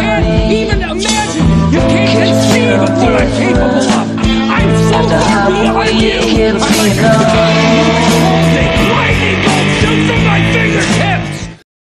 journey.